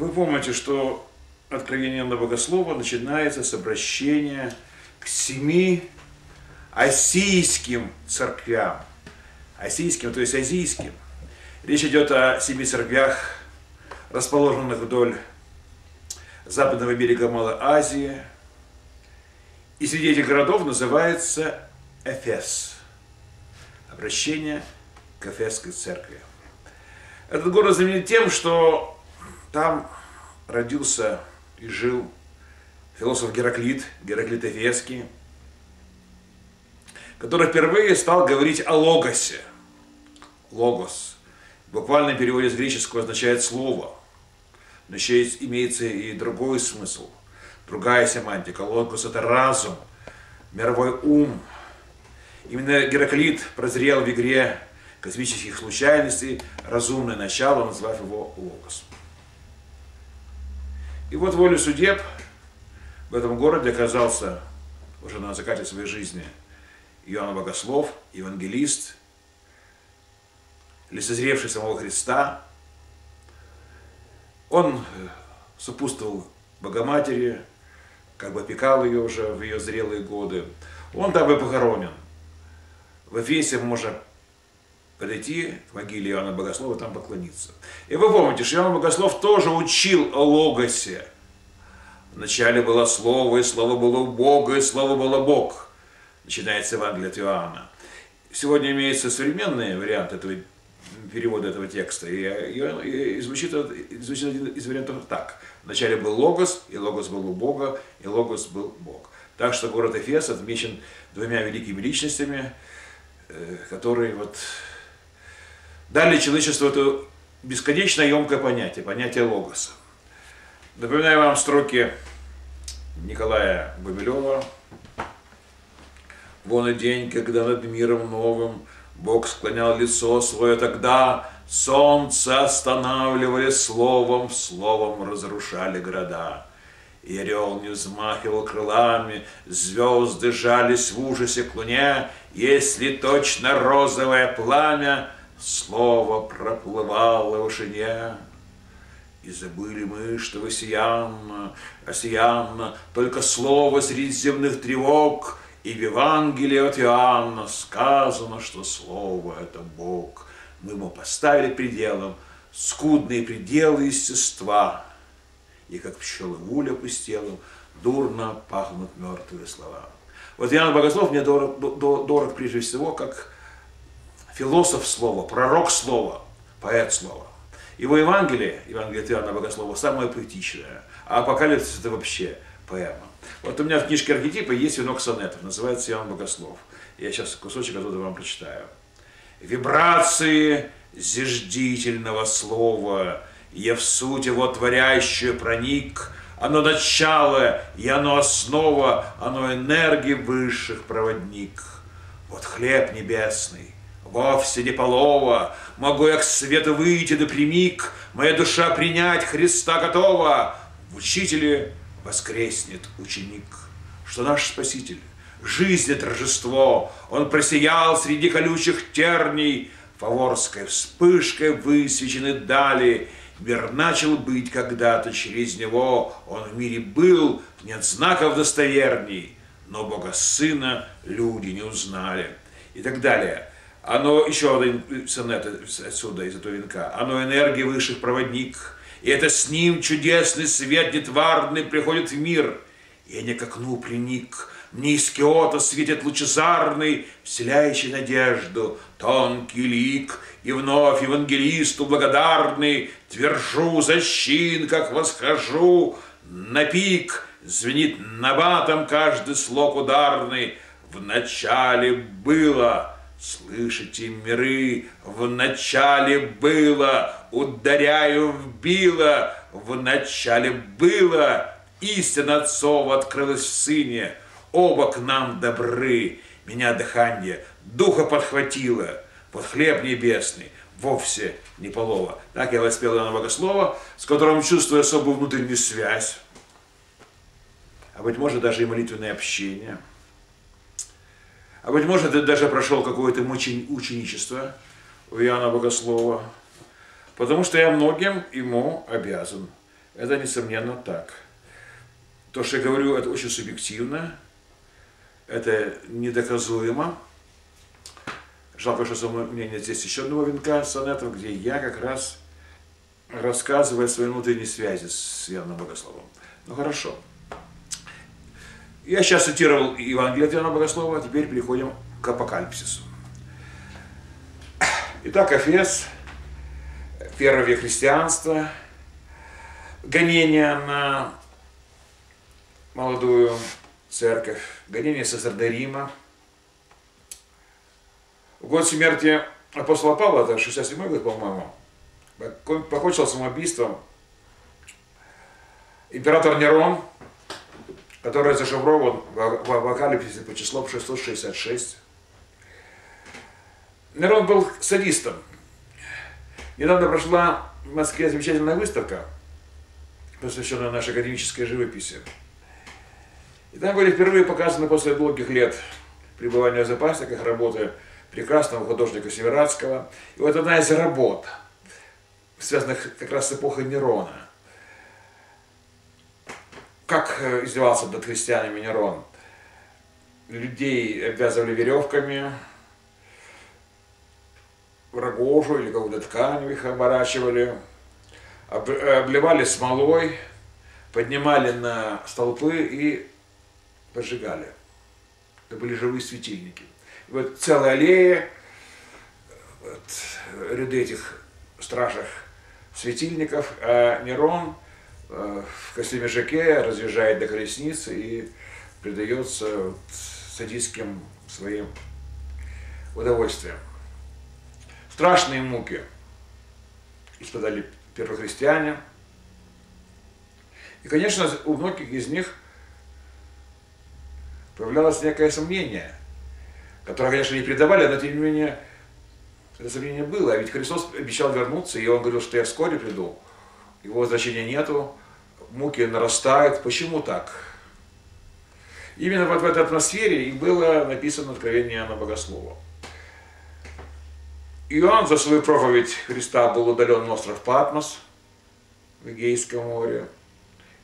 Вы помните, что откровение на богослова начинается с обращения к семи осийским церквям. Осийским, то есть азийским. Речь идет о семи церквях, расположенных вдоль западного берега Малой Азии. И среди этих городов называется Эфес. Обращение к Эфесской церкви. Этот город знаменит тем, что там родился и жил философ Гераклит, Гераклит Эфесский, который впервые стал говорить о логосе. Логос. В буквальном переводе с греческого означает слово. Но еще имеется и другой смысл, другая семантика. Логос – это разум, мировой ум. Именно Гераклит прозрел в игре космических случайностей разумное начало, назвав его логос. И вот волю судеб в этом городе оказался уже на закате своей жизни Иоанн Богослов, евангелист, лицезревший самого Христа. Он сопутствовал Богоматери, как бы опекал ее уже в ее зрелые годы. Он там и похоронен. В Эфесе можно подойти к могиле Иоанна Богослова, там поклониться. И вы помните, что Иоанн Богослов тоже учил о Логосе. Вначале было Слово, и Слово было у Бога, и Слово было Бог. Начинается Евангелие от Иоанна. Сегодня имеется современный вариант этого перевода этого текста. И, и, и звучит, звучит один из вариантов так. Вначале был Логос, и Логос был у Бога, и Логос был Бог. Так что город Эфес отмечен двумя великими личностями, э, которые вот дали человечеству это бесконечно емкое понятие, понятие логоса. Напоминаю вам строки Николая Бабилева. Вон и день, когда над миром новым Бог склонял лицо свое, тогда солнце останавливали словом, словом разрушали города. И орел не взмахивал крылами, звезды жались в ужасе к луне, если точно розовое пламя Слово проплывало в вышине, и забыли мы, что осиянно, осиянно, только слово среди земных тревог, и в Евангелии от Иоанна сказано, что слово – это Бог. Мы ему поставили пределом скудные пределы естества, и как пчелы в уль опустелым, дурно пахнут мертвые слова. Вот Иоанн Богослов мне дорог, дорог прежде всего, как философ слова, пророк слова, поэт слова. Его Евангелие, Евангелие от Иоанна Богослова, самое поэтичное, а Апокалипсис это вообще поэма. Вот у меня в книжке архетипа есть венок сонетов, называется Иоанн Богослов. Я сейчас кусочек оттуда вам прочитаю. Вибрации зиждительного слова, я в суть его творящую проник, оно начало, и оно основа, оно энергии высших проводник. Вот хлеб небесный, Вовсе не полова, могу я к свету выйти напрямик, Моя душа принять Христа готова. В учителе воскреснет ученик, что наш Спаситель, жизнь и торжество, Он просиял среди колючих терней, Фаворской вспышкой высвечены дали, Мир начал быть когда-то через него, Он в мире был, нет знаков достоверней, Но Бога Сына люди не узнали. И так далее – оно, еще один сонет отсюда, из этого венка, оно энергии высших проводник, и это с ним чудесный свет нетварный приходит в мир. Я не к окну приник, мне из Киота светит лучезарный, вселяющий надежду, тонкий лик, и вновь евангелисту благодарный, твержу защин, как восхожу, на пик. Звенит набатом каждый слог ударный, в начале было, Слышите, миры, в начале было, ударяю в било, в начале было, истина отцова открылась в сыне, оба к нам добры, меня дыхание духа подхватило, вот хлеб небесный, вовсе не полова. Так я воспел Иоанна Богослова, с которым чувствую особую внутреннюю связь, а быть может даже и молитвенное общение – а быть может, ты даже прошел какое-то ученичество у Иоанна Богослова, потому что я многим ему обязан. Это, несомненно, так. То, что я говорю, это очень субъективно, это недоказуемо. Жалко, что у меня нет здесь еще одного венка сонетов, где я как раз рассказываю о своей внутренней связи с Иоанном Богословом. Ну хорошо. Я сейчас цитировал Евангелие от Иоанна Богослова, а теперь переходим к апокалипсису. Итак, Эфес, первое век христианства, гонение на молодую церковь, гонение со стороны Рима. В год смерти апостола Павла, это 67 год, по-моему, покончил самоубийством император Нерон, который зашифрован в Апокалипсисе по числу 666. Нерон был садистом. Недавно прошла в Москве замечательная выставка, посвященная нашей академической живописи. И там были впервые показаны после долгих лет пребывания в запасниках работы прекрасного художника Северацкого. И вот одна из работ, связанных как раз с эпохой Нерона. Как э, издевался над христианами Нерон. Людей обвязывали веревками, рогожу или какую-то ткань их оборачивали, обливали смолой, поднимали на столпы и поджигали. Это были живые светильники. И вот целая аллея, вот, ряды этих страшных светильников, а Нерон э, в костюме Жаке разъезжает до колесницы и предается садистским своим удовольствиям. Страшные муки испытали первохристиане. И, конечно, у многих из них появлялось некое сомнение, которое, конечно, не придавали, но тем не менее это сомнение было. А ведь Христос обещал вернуться, и он говорил, что я вскоре приду. Его возвращения нету, муки нарастают. Почему так? Именно вот в этой атмосфере и было написано откровение Иоанна Богослова. Иоанн за свою проповедь Христа был удален на остров Патмос в Эгейском море.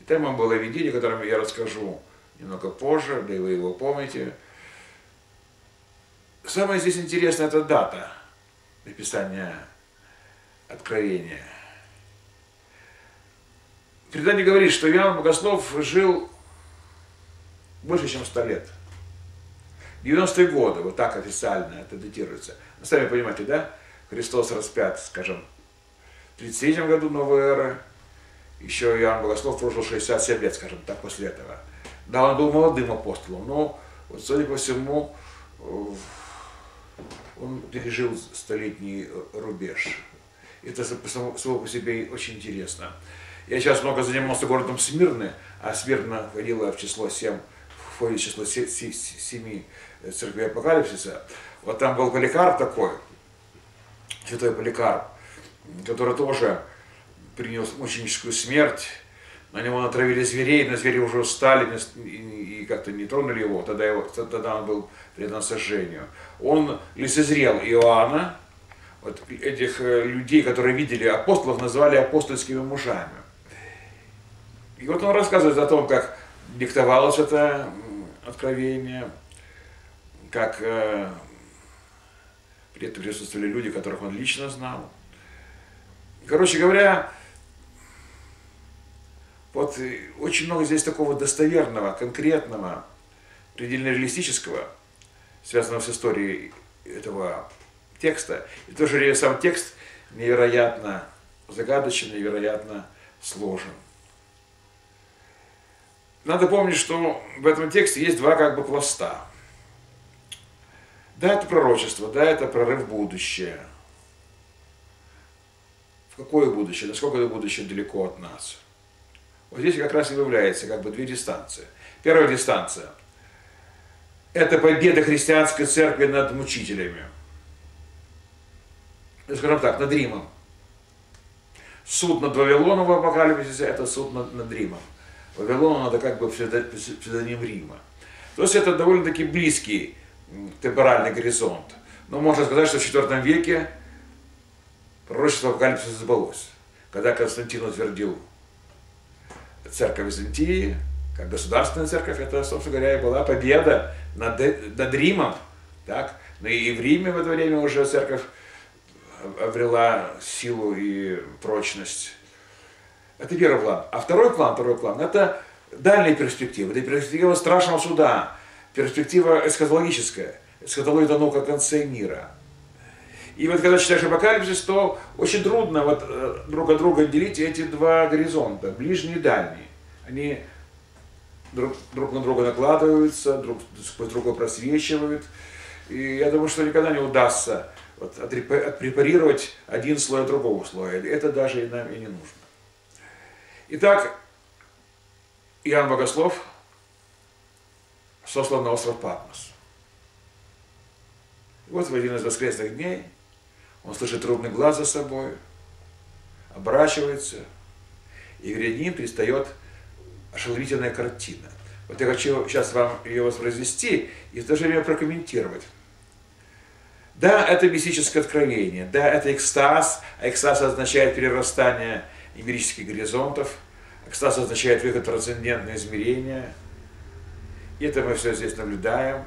И там ему было видение, о котором я расскажу немного позже, да и вы его помните. Самое здесь интересное – это дата написания Откровения. Предание говорит, что Иоанн Богослов жил больше, чем 100 лет. 90-е годы, вот так официально это датируется. Вы сами понимаете, да? Христос распят, скажем, в 33 году новой эры. Еще Иоанн Богослов прожил 67 лет, скажем так, после этого. Да, он был молодым апостолом, но, вот, судя по всему, он пережил столетний рубеж. Это само по себе очень интересно. Я сейчас много занимался городом Смирны, а Смирна входила в число 7, входит в число 7 церкви Апокалипсиса. Вот там был Поликарп такой, святой Поликарп, который тоже принес мученическую смерть, на него натравили зверей, но звери уже устали и, и как-то не тронули его, тогда, его, тогда он был предан сожжению. Он лицезрел Иоанна, вот этих э, людей, которые видели апостолов, называли апостольскими мужами. И вот он рассказывает о том, как диктовалось это откровение, как э, при этом присутствовали люди, которых он лично знал. Короче говоря, вот очень много здесь такого достоверного, конкретного, предельно реалистического, связанного с историей этого текста. И в то же время сам текст невероятно загадочен, невероятно сложен. Надо помнить, что в этом тексте есть два как бы пласта. Да, это пророчество, да, это прорыв в будущее. В какое будущее? Насколько это будущее далеко от нас? Вот здесь как раз и выявляется как бы две дистанции. Первая дистанция – это победа христианской церкви над мучителями. Ну, скажем так, над Римом. Суд над Вавилоном в Апокалипсисе – это суд над, над Римом. Вавилон – это как бы псевдоним Рима. То есть это довольно-таки близкий темпоральный горизонт. Но можно сказать, что в IV веке пророчество Апокалипсиса сбылось. Когда Константин утвердил церковь Византии, как государственная церковь, это, собственно говоря, и была победа над, над Римом. Так? Но и в Риме в это время уже церковь обрела силу и прочность. Это первый план. А второй план, второй план, это дальняя перспектива. Это перспектива страшного суда, перспектива эсхатологическая. Эсхатология это наука о конце мира. И вот когда читаешь апокалипсис, то очень трудно вот э, друг от друга делить эти два горизонта, ближний и дальний. Они друг, друг на друга накладываются, друг сквозь друга просвечивают. И я думаю, что никогда не удастся вот, отпрепарировать один слой от другого слоя. Это даже и нам и не нужно. Итак, Иоанн Богослов сослан на остров Патмос. Вот в один из воскресных дней он слышит трубный глаз за собой, оборачивается, и перед ним предстает ошеломительная картина. Вот я хочу сейчас вам ее воспроизвести и в то же время прокомментировать. Да, это мистическое откровение, да, это экстаз, а экстаз означает перерастание эмпирических горизонтов, экстаз означает выход в трансцендентное измерение. И это мы все здесь наблюдаем,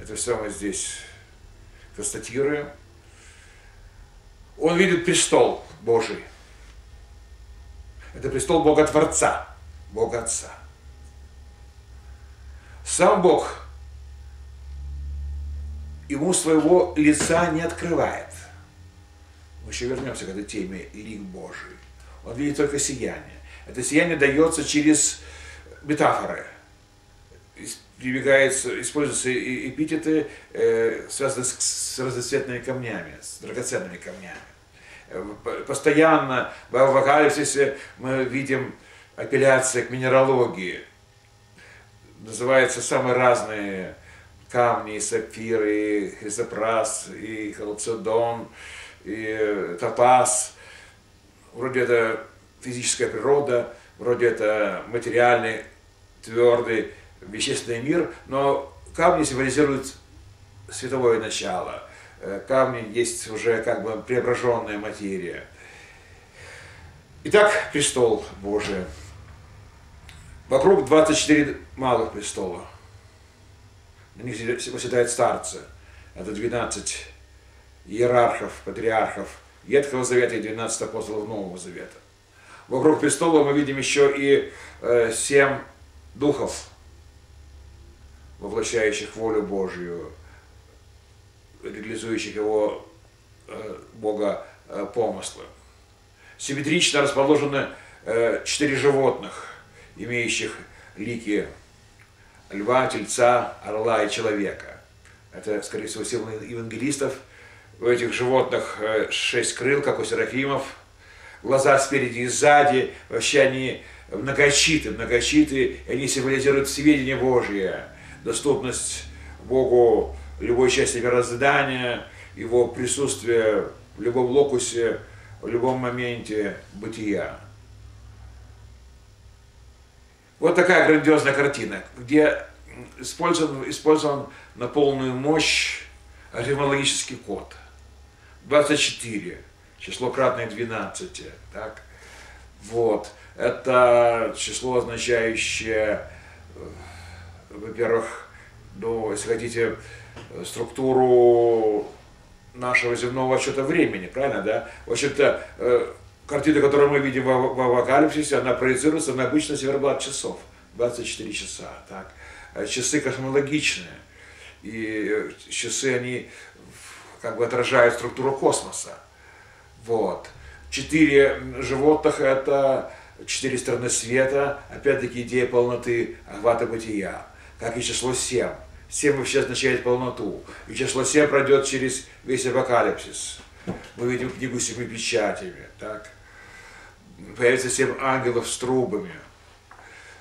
это все мы здесь констатируем. Он видит престол Божий. Это престол Бога Творца, Бога Отца. Сам Бог ему своего лица не открывает. Мы еще вернемся к этой теме лик Божий. Он видит только сияние. Это сияние дается через метафоры. Прибегается, используются эпитеты, э, связанные с, разноцветными камнями, с драгоценными камнями. Э, постоянно в апокалипсисе мы видим апелляция к минералогии. Называются самые разные камни, и сапфиры, и хризопрас, и халцедон, и топаз. Вроде это физическая природа, вроде это материальный, твердый, вещественный мир, но камни символизируют световое начало. Э, камни есть уже как бы преображенная материя. Итак, престол Божий. Вокруг 24 малых престола. На них восседают старцы. Это 12 иерархов, патриархов Ветхого Завета и 12 апостолов Нового Завета. Вокруг престола мы видим еще и э, семь духов, воплощающих волю Божью, реализующих его э, Бога э, помыслы. Симметрично расположены э, четыре животных, имеющих лики льва, тельца, орла и человека. Это, скорее всего, символ евангелистов. У этих животных э, шесть крыл, как у серафимов, глаза спереди и сзади. Вообще они многочиты, многочиты, и они символизируют сведения Божье, доступность Богу любой части мироздания, его присутствие в любом локусе, в любом моменте бытия. Вот такая грандиозная картина, где использован, использован на полную мощь арифмологический код. 24, число кратное 12. Так? Вот. Это число, означающее, э, во-первых, ну, если хотите, структуру нашего земного отсчета времени, правильно, да? В общем-то, э, картина, которую мы видим в, в Апокалипсисе, она проецируется на обычный циферблат часов, 24 часа, так. А часы космологичные, и э, часы, они как бы отражают структуру космоса, вот. Четыре животных – это четыре стороны света, опять-таки идея полноты, охвата бытия, как и число семь. Семь вообще означает полноту. И число семь пройдет через весь апокалипсис. Мы видим книгу с семи печатями. Так? Появится семь ангелов с трубами.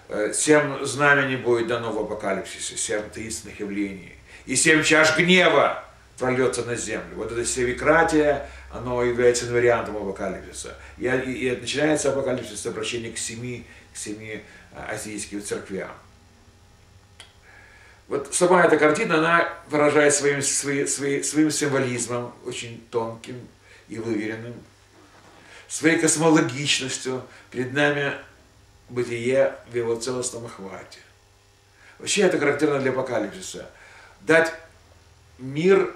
Э, семь знамений будет дано в апокалипсисе, семь таинственных явлений. И семь чаш гнева прольется на землю. Вот это севикратия, оно является вариантом апокалипсиса. И, и, и начинается апокалипсис с обращения к семи, к семи э, азийским церквям. Вот сама эта картина, она выражает своим, свои, свои, своим символизмом, очень тонким и выверенным, своей космологичностью. Перед нами бытие в его целостном охвате. Вообще это характерно для апокалипсиса. Дать мир,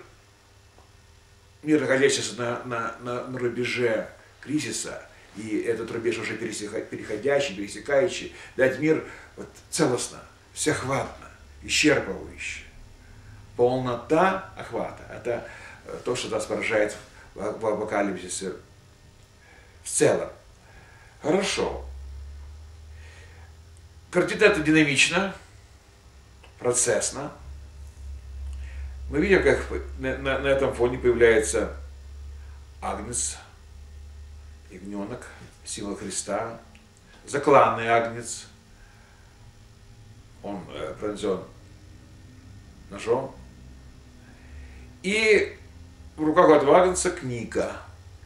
мир, находящийся на, на, на, на рубеже кризиса, и этот рубеж уже переходящий, пересекающий, дать мир вот, целостно, всеохватно, исчерпывающе. Полнота охвата – это то, что нас поражает в, в апокалипсисе в целом. Хорошо. Картина это динамично, процессно. Мы видим, как на, на, на этом фоне появляется Агнец, ягненок, сила Христа, закланный Агнец. Он э, пронзен ножом. И в руках этого Агнца книга,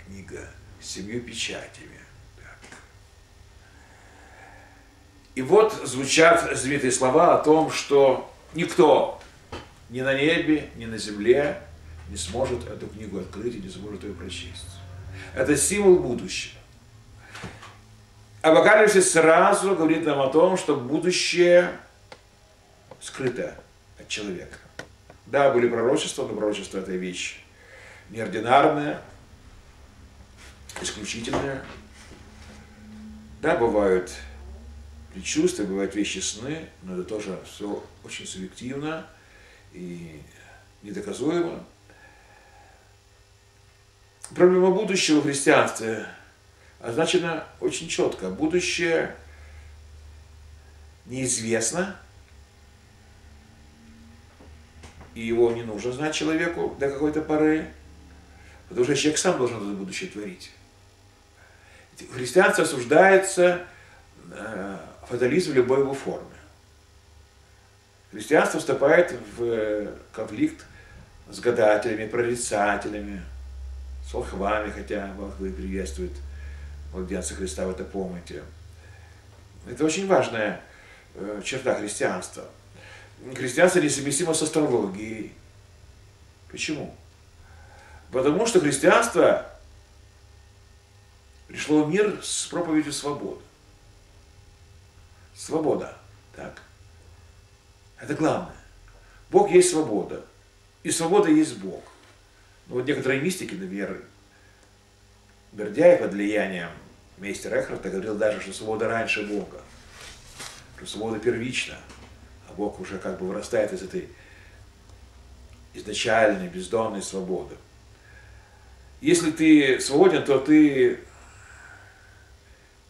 книга с семью печатями. И вот звучат знаменитые слова о том, что никто ни на небе, ни на земле не сможет эту книгу открыть и не сможет ее прочесть. Это символ будущего. Апокалипсис сразу говорит нам о том, что будущее скрыто от человека. Да, были пророчества, но пророчество это вещь неординарная, исключительная. Да, бывают предчувствия, бывают вещи сны, но это тоже все очень субъективно и недоказуемо. Проблема будущего в христианстве означена очень четко. Будущее неизвестно, и его не нужно знать человеку до какой-то поры, потому что человек сам должен это будущее творить. Христианство осуждается э, фатализм в любой его форме. Христианство вступает в э, конфликт с гадателями, прорицателями, с волхвами, хотя волхвы приветствуют младенца Христа, вы это помните. Это очень важная э, черта христианства. Христианство несовместимо с астрологией. Почему? Потому что христианство пришло в мир с проповедью свободы. Свобода. Так. Это главное. Бог есть свобода. И свобода есть Бог. Но вот некоторые мистики, например, Бердяев под влиянием мейстера Эхарта говорил даже, что свобода раньше Бога. Что свобода первична, а Бог уже как бы вырастает из этой изначальной бездонной свободы. Если ты свободен, то ты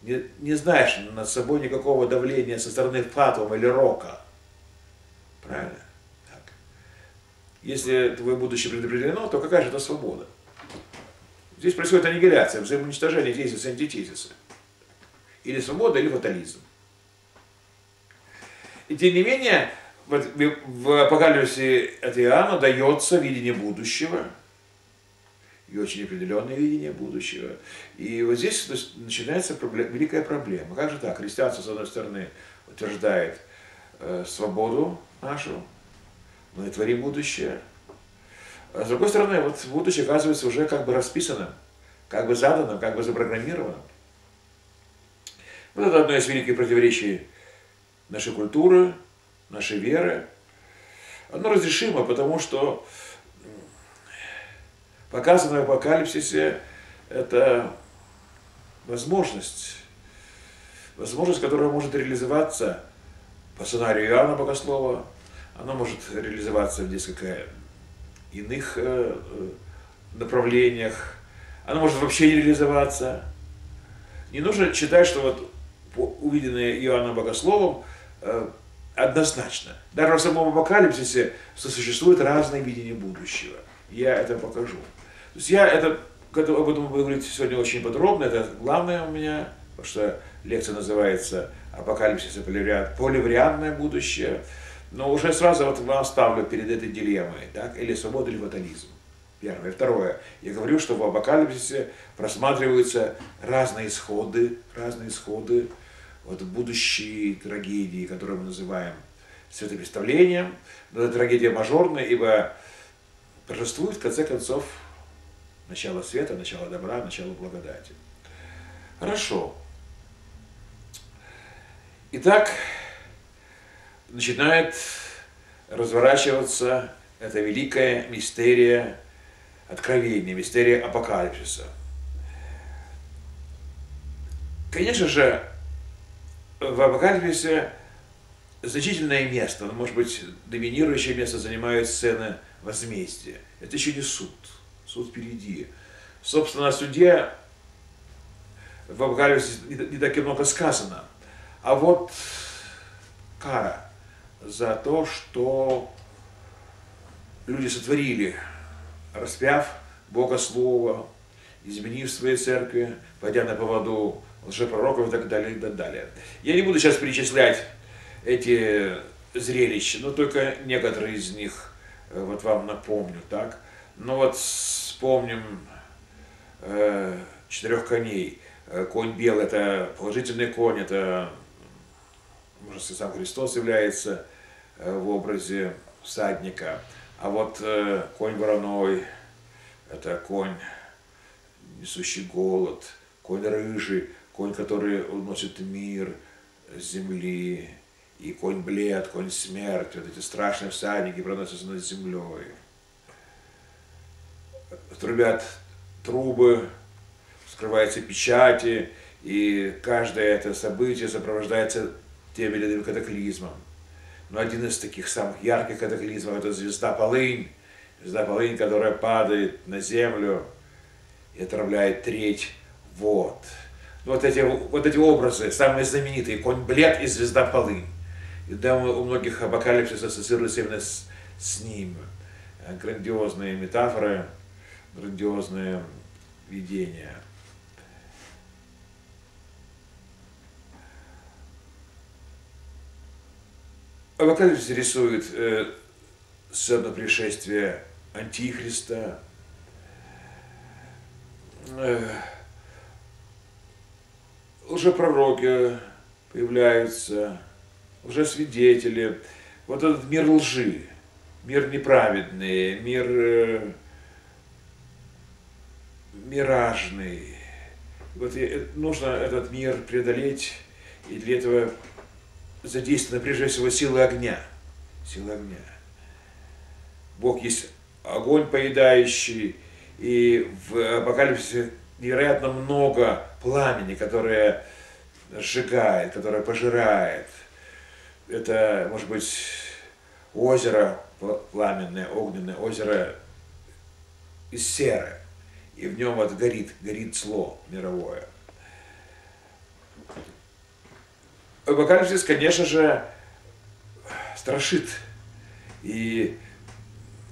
не, не знаешь над собой никакого давления со стороны фатума или рока. Правильно? Так. Если твое будущее предопределено, то какая же это свобода? Здесь происходит аннигиляция, взаимоуничтожение тезиса и антитезиса. Или свобода, или фатализм. И тем не менее, в апокалипсисе от Иоанна дается видение будущего – и очень определенное видение будущего. И вот здесь есть, начинается проблема, великая проблема. Как же так? Христианство, с одной стороны, утверждает э, свободу нашу, мы творим будущее. А с другой стороны, вот будущее оказывается уже как бы расписано, как бы задано, как бы запрограммировано. Вот это одно из великих противоречий нашей культуры, нашей веры. Оно разрешимо, потому что показано в апокалипсисе, это возможность, возможность, которая может реализоваться по сценарию Иоанна Богослова, она может реализоваться в несколько иных э, э, направлениях, она может вообще не реализоваться. Не нужно считать, что вот увиденное Иоанном Богословом э, однозначно. Даже в самом апокалипсисе существует разные видения будущего. Я это покажу. То есть я это, об этом буду говорить сегодня очень подробно, это главное у меня, потому что лекция называется «Апокалипсис и поливарианное будущее». Но уже сразу вот вам ставлю перед этой дилеммой, так, или свобода, или фатализм. Первое. Второе. Я говорю, что в апокалипсисе просматриваются разные исходы, разные исходы, вот будущие трагедии, которые мы называем светопредставлением. Но это трагедия мажорная, ибо торжествует, в конце концов, Начало света, начало добра, начало благодати. Хорошо. Итак, начинает разворачиваться эта великая мистерия откровения, мистерия апокалипсиса. Конечно же, в апокалипсисе значительное место, может быть, доминирующее место занимают сцены возмездия. Это еще не суд. Суд впереди. Собственно, о суде в Апокалипсисе не так и много сказано. А вот кара за то, что люди сотворили, распяв Бога Слова, изменив свои церкви, пойдя на поводу лжепророков и так далее, и так далее. Я не буду сейчас перечислять эти зрелища, но только некоторые из них э, вот вам напомню, так? Ну вот вспомним э, четырех коней. Э, конь белый – это положительный конь, это, сказать, сам Христос является э, в образе всадника. А вот э, конь вороной – это конь, несущий голод, конь рыжий, конь, который уносит мир земли, и конь блед, конь смерть, вот эти страшные всадники проносятся над землей. Трубят трубы, скрываются печати, и каждое это событие сопровождается тем или иным катаклизмом. Но один из таких самых ярких катаклизмов – это звезда Полынь, звезда Полынь, которая падает на землю и отравляет треть вод. Вот эти, вот эти образы, самые знаменитые, конь Блед и звезда Полынь. И да, у многих апокалипсис ассоциируется именно с, с ним. Грандиозные метафоры, грандиозные видения. Апокалипсис рисует э, сцену пришествия Антихриста, э, лжепророки появляются, уже свидетели. Вот этот мир лжи, мир неправедный, мир э, миражный. Вот и, нужно этот мир преодолеть, и для этого задействованы прежде всего силы огня. Силы огня. Бог есть огонь поедающий, и в апокалипсисе невероятно много пламени, которое сжигает, которое пожирает. Это, может быть, озеро пламенное, огненное, озеро из серы. И в нем вот горит, горит зло мировое. Апокалипсис, конечно же, страшит. И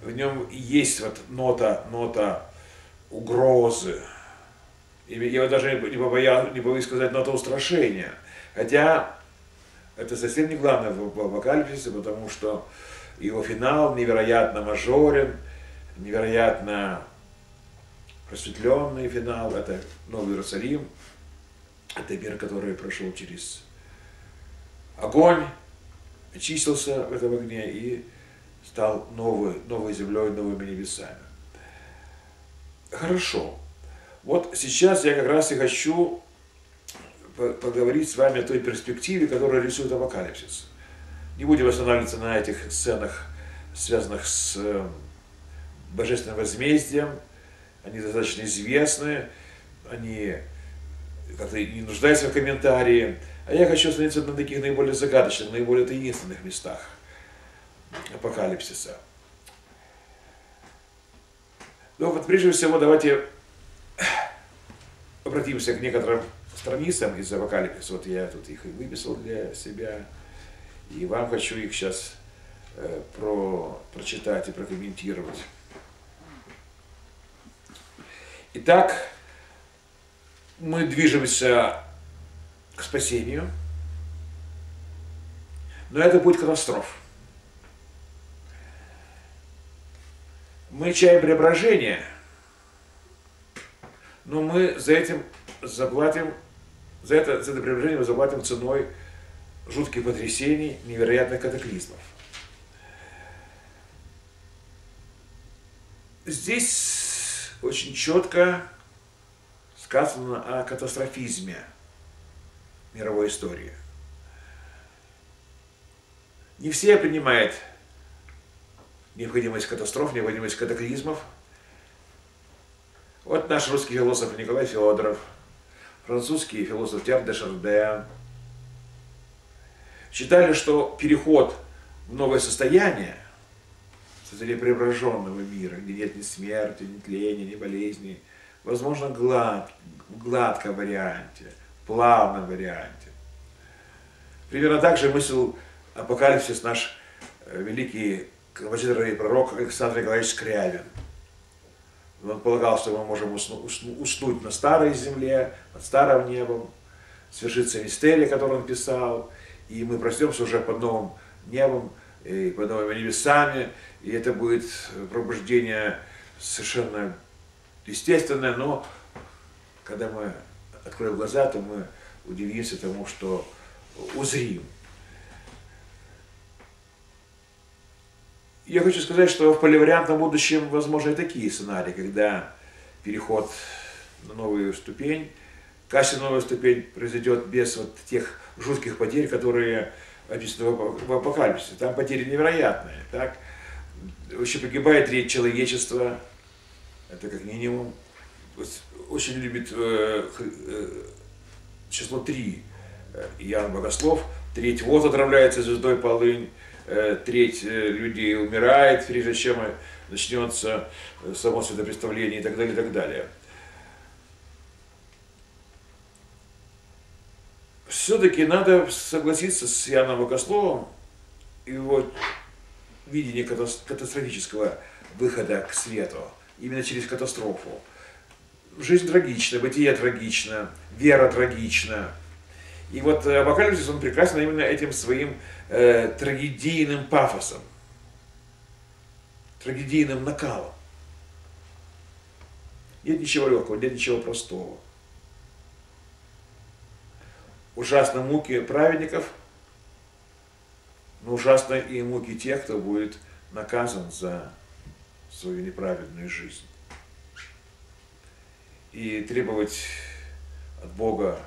в нем есть вот нота, нота угрозы. И я даже не, побоял, не боюсь сказать нота устрашения. Хотя это совсем не главное в апокалипсисе, потому что его финал невероятно мажорен, невероятно просветленный финал. Это Новый Иерусалим. Это мир, который прошел через огонь, очистился в этом огне и стал новой, новой землей, новыми небесами. Хорошо. Вот сейчас я как раз и хочу поговорить с вами о той перспективе, которую рисует апокалипсис. Не будем останавливаться на этих сценах, связанных с э, божественным возмездием. Они достаточно известны, они как-то не нуждаются в комментарии. А я хочу остановиться на таких наиболее загадочных, наиболее таинственных местах апокалипсиса. Ну вот прежде всего давайте обратимся к некоторым страницам из апокалипсиса. Вот я тут их и выписал для себя. И вам хочу их сейчас э, про, прочитать и прокомментировать. Итак, мы движемся к спасению, но это путь катастроф. Мы чаем преображения, но мы за этим заплатим, за это, за это преображение мы заплатим ценой жутких потрясений, невероятных катаклизмов. Здесь очень четко сказано о катастрофизме – мировой истории. Не все принимают необходимость катастроф, необходимость катаклизмов. Вот наш русский философ Николай Федоров, французский философ Тер де Шарден считали, что переход в новое состояние, состояние преображенного мира, где нет ни смерти, ни тления, ни болезней, возможно, глад, в варианте, плавном варианте. Примерно так же мысль апокалипсис наш э, великий композитор и пророк Александр Николаевич Скрябин. Он полагал, что мы можем уснуть на старой земле, под старым небом, свершится мистерия, которую он писал, и мы проснемся уже под новым небом, и под новыми небесами, и это будет пробуждение совершенно естественное, но когда мы откроем глаза, то мы удивимся тому, что узрим. Я хочу сказать, что в поливариантном будущем возможны и такие сценарии, когда переход на новую ступень, качество новая ступень произойдет без вот тех жутких потерь, которые описаны в апокалипсисе. Там потери невероятные. Так? Вообще погибает треть человечества, это как минимум. Очень любит э, э, число три э, Иоанн Богослов. Треть вот отравляется звездой полынь, э, треть э, людей умирает, прежде чем начнется э, само светопредставление и так далее, и так далее. Все-таки надо согласиться с Иоанном Богословом, его видение катастрофического выхода к свету, именно через катастрофу. Жизнь трагична, бытие трагично, вера трагична. И вот Апокалипсис, он прекрасно именно этим своим э, трагедийным пафосом, трагедийным накалом. Нет ничего легкого, нет ничего простого. Ужасны муки праведников, но ужасны и муки тех, кто будет наказан за свою неправедную жизнь. И требовать от Бога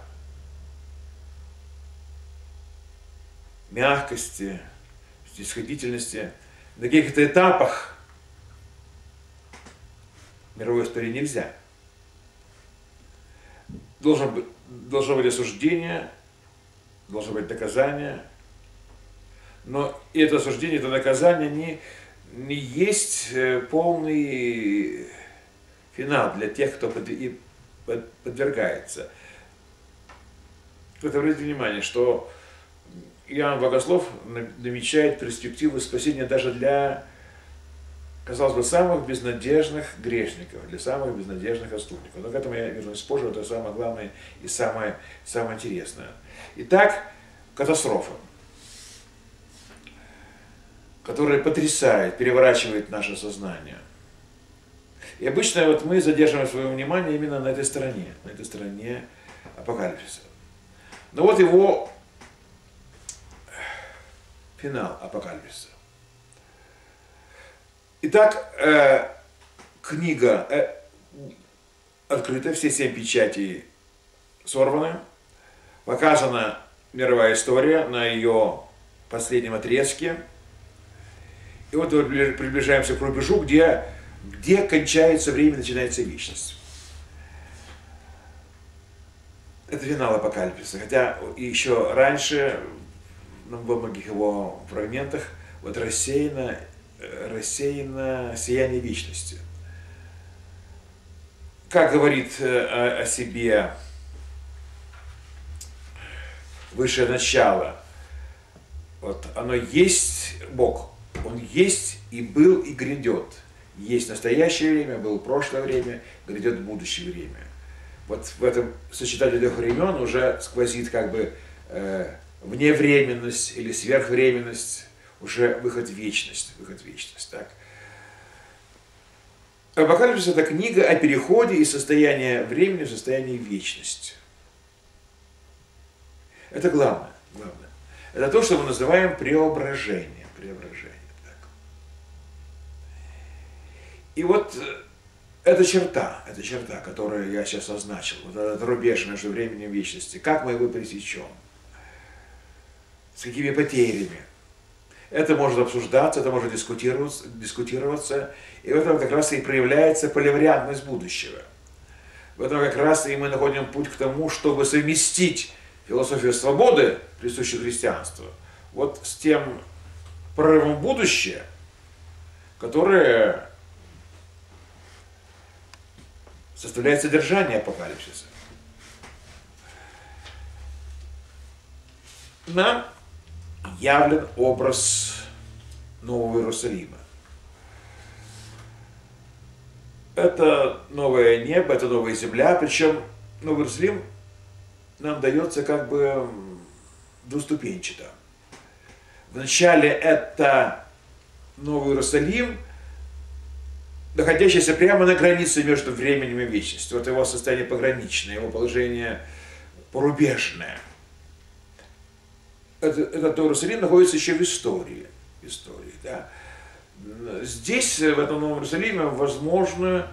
мягкости, снисходительности. На каких-то этапах мировой истории нельзя. Должно быть, должно быть осуждение, должно быть наказание, но это осуждение, это наказание не, не есть э, полный финал для тех, кто подвергается. Кто-то обратите внимание, что Иоанн Богослов намечает перспективу спасения даже для, казалось бы, самых безнадежных грешников, для самых безнадежных отступников. Но к этому я вернусь позже, это самое главное и самое, самое интересное. Итак, катастрофа, которая потрясает, переворачивает наше сознание. И обычно вот мы задерживаем свое внимание именно на этой стороне, на этой стороне апокалипсиса. Но вот его финал апокалипсиса. Итак, э, книга э, открыта, все семь печатей сорваны, показана мировая история на ее последнем отрезке. И вот мы приближаемся к рубежу, где, где кончается время, начинается вечность. Это финал апокалипсиса. Хотя еще раньше ну, во многих его фрагментах вот рассеяно, рассеяно сияние вечности. Как говорит э, о, о себе высшее начало, вот оно есть Бог, Он есть и был и грядет. Есть настоящее время, было прошлое время, грядет будущее время. Вот в этом сочетании трех времен уже сквозит как бы э, вневременность или сверхвременность, уже выход в вечность, выход в вечность, так. Апокалипсис – это книга о переходе из состояния времени в состояние вечности. Это главное, главное. Это то, что мы называем преображение. Преображение. Так. И вот э, эта черта, эта черта, которую я сейчас означил, вот этот рубеж между временем и вечностью, как мы его пресечем – с какими потерями. Это может обсуждаться, это может дискутироваться, дискутироваться. И в этом как раз и проявляется поливариантность будущего. В этом как раз и мы находим путь к тому, чтобы совместить философию свободы, присущую христианству, вот с тем прорывом будущее, которое составляет содержание апокалипсиса. Нам явлен образ Нового Иерусалима. Это новое небо, это новая земля, причем Новый Иерусалим нам дается как бы двуступенчато. Вначале это Новый Иерусалим, находящийся прямо на границе между временем и вечностью. Вот его состояние пограничное, его положение порубежное. Это, этот Иерусалим находится еще в истории. В истории да. Здесь, в этом Новом Иерусалиме, возможны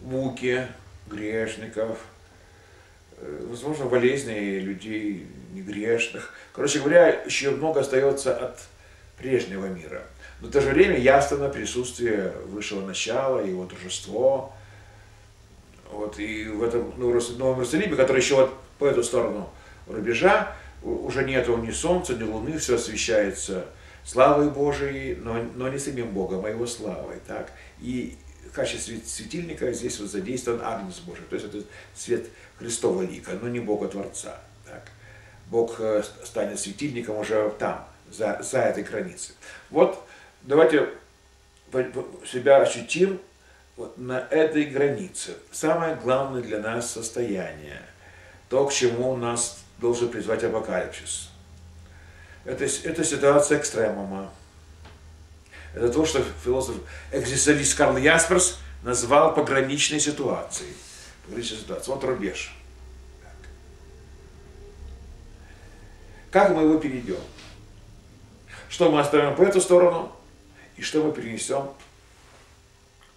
муки грешников, э, возможно, болезни людей негрешных. Короче говоря, еще много остается от прежнего мира. Но в то же время ясно присутствие высшего начала, его торжество. Вот, и в этом Новом Иерусалиме, который еще вот по эту сторону рубежа, уже нету ни солнца, ни луны, все освещается славой Божией, но, но не самим Богом, а его славой. Так? И в качестве светильника здесь вот задействован Агнец Божий, то есть это свет Христова лика, но не Бога Творца. Так? Бог э, станет светильником уже там, за, за этой границей. Вот давайте себя ощутим вот на этой границе. Самое главное для нас состояние, то, к чему нас должен призвать апокалипсис. Это, это ситуация экстремума. Это то, что философ экзистенциалист Карл Ясперс назвал пограничной ситуацией. Пограничной ситуацией. Вот рубеж. Как мы его перейдем? Что мы оставим по эту сторону, и что мы перенесем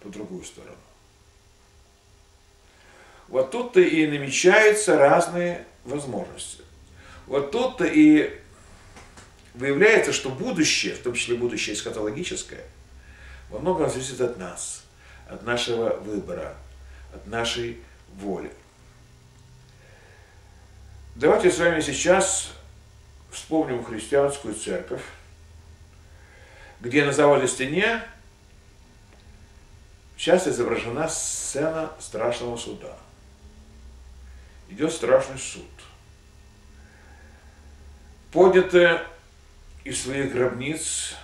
по другую сторону. Вот тут-то и намечаются разные возможности. Вот тут-то и выявляется, что будущее, в том числе будущее эсхатологическое, во многом зависит от нас, от нашего выбора, от нашей воли. Давайте с вами сейчас вспомним христианскую церковь, где на заводе стене сейчас изображена сцена страшного суда. Идет страшный суд. Подняты из своих гробниц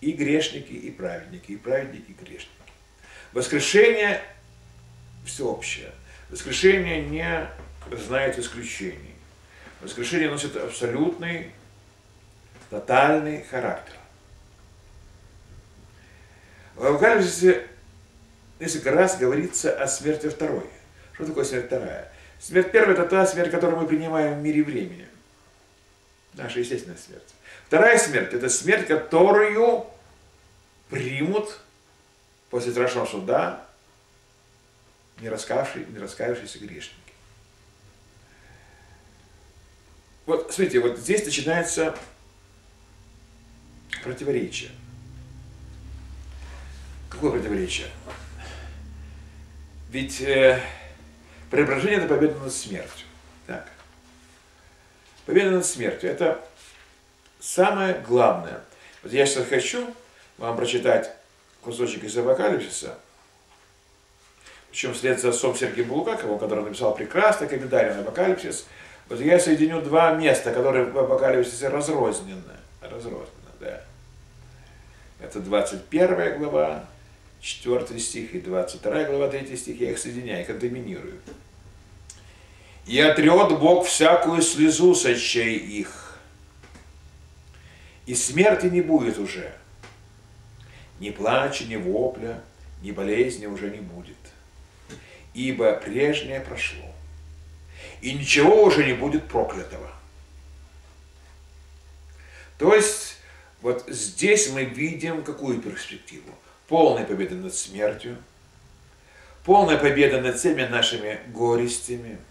и грешники, и праведники, и праведники, и грешники. Воскрешение всеобщее. Воскрешение не знает исключений. Воскрешение носит абсолютный, тотальный характер. В Апокалипсисе несколько раз говорится о смерти второй. Что такое смерть вторая? Смерть первая – это та смерть, которую мы принимаем в мире времени. Наша естественная смерть. Вторая смерть – это смерть, которую примут после страшного суда не, раскавшие, не раскаявшиеся грешники. Вот, смотрите, вот здесь начинается противоречие. Какое противоречие? Ведь э, преображение – это победа над смертью. Так. Победа над смертью – это самое главное. Вот я сейчас хочу вам прочитать кусочек из Апокалипсиса, причем вслед за отцом Сергеем Булгаковым, который написал прекрасный комментарий на Апокалипсис, вот я соединю два места, которые в Апокалипсисе разрознены. Разрознены, да. Это 21 глава, 4 стих и 22 глава, 3 стих. Я их соединяю, контаминирую. И отрет Бог всякую слезу с очей их. И смерти не будет уже. Ни плача, ни вопля, ни болезни уже не будет. Ибо прежнее прошло. И ничего уже не будет проклятого. То есть, вот здесь мы видим какую перспективу? Полная победа над смертью, полная победа над всеми нашими горестями –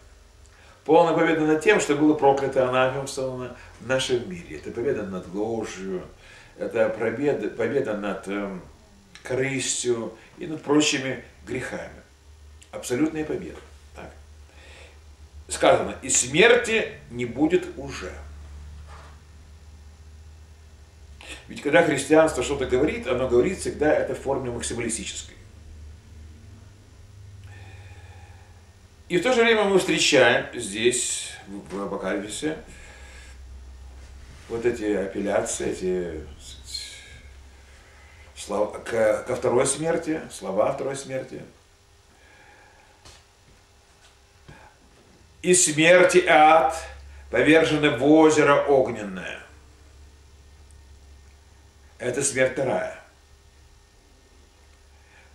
полная победа над тем, что было проклято анафемствовано в нашем мире. Это победа над ложью, это победа, победа над э, корыстью и над прочими грехами. Абсолютная победа. Так. Сказано, и смерти не будет уже. Ведь когда христианство что-то говорит, оно говорит всегда это в форме максималистической. И в то же время мы встречаем здесь, в Апокалипсисе, вот эти апелляции, эти слова, к, ко второй смерти, слова второй смерти. И смерти ад повержены в озеро огненное. Это смерть вторая.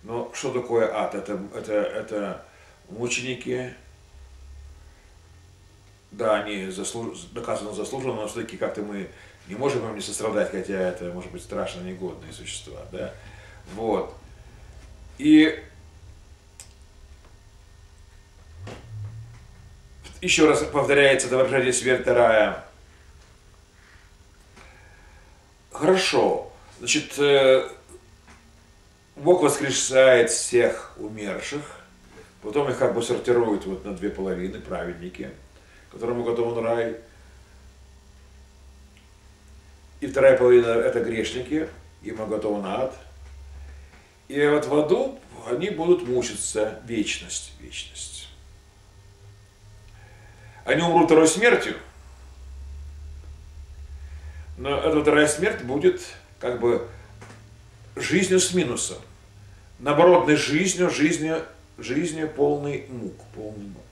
Но что такое ад? Это, это, это мученики, да, они заслуж... доказано заслуженно, но все-таки как-то мы не можем им не сострадать, хотя это, может быть, страшно негодные существа, да. Вот. И еще раз повторяется это выражение смерти рая. Хорошо. Значит, э, Бог воскрешает всех умерших, Потом их как бы сортируют вот на две половины, праведники, которым уготован рай. И вторая половина это грешники, им уготован ад. И вот в аду они будут мучиться вечность, вечность. Они умрут второй смертью, но эта вторая смерть будет как бы жизнью с минусом. Наоборот, не жизнью, жизнью жизни полный мук, полный мук.